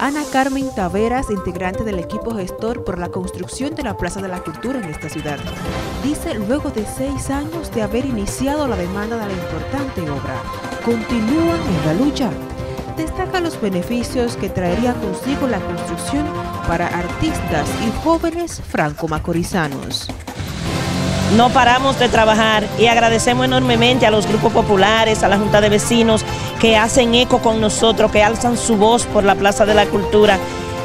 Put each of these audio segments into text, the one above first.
Ana Carmen Taveras, integrante del equipo gestor por la construcción de la Plaza de la Cultura en esta ciudad, dice luego de seis años de haber iniciado la demanda de la importante obra, continúan en la lucha. Destaca los beneficios que traería consigo la construcción para artistas y jóvenes franco-macorizanos. No paramos de trabajar y agradecemos enormemente a los grupos populares, a la Junta de Vecinos que hacen eco con nosotros, que alzan su voz por la Plaza de la Cultura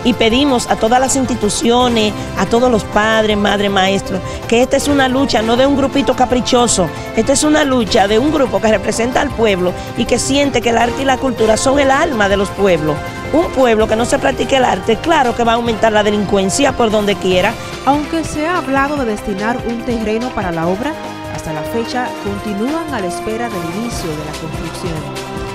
y pedimos a todas las instituciones, a todos los padres, madres, maestros, que esta es una lucha no de un grupito caprichoso, esta es una lucha de un grupo que representa al pueblo y que siente que el arte y la cultura son el alma de los pueblos. Un pueblo que no se practique el arte, claro que va a aumentar la delincuencia por donde quiera. Aunque se ha hablado de destinar un terreno para la obra, hasta la fecha continúan a la espera del inicio de la construcción.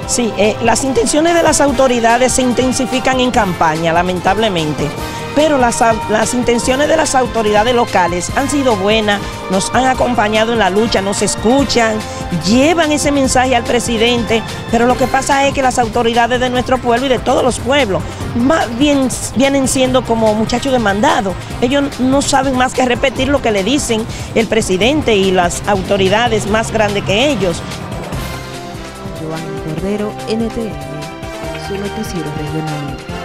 Sí, eh, las intenciones de las autoridades se intensifican en campaña, lamentablemente, pero las, intenciones de las autoridades locales han sido buenas, nos han acompañado en la lucha, nos escuchan, llevan ese mensaje al presidente, pero lo que pasa es que las autoridades de nuestro pueblo y de todos los pueblos más bien vienen siendo como muchachos demandados. Ellos no saben más que repetir lo que le dicen el presidente y las autoridades más grandes que ellos. Cordero, NTN, su noticiero regional.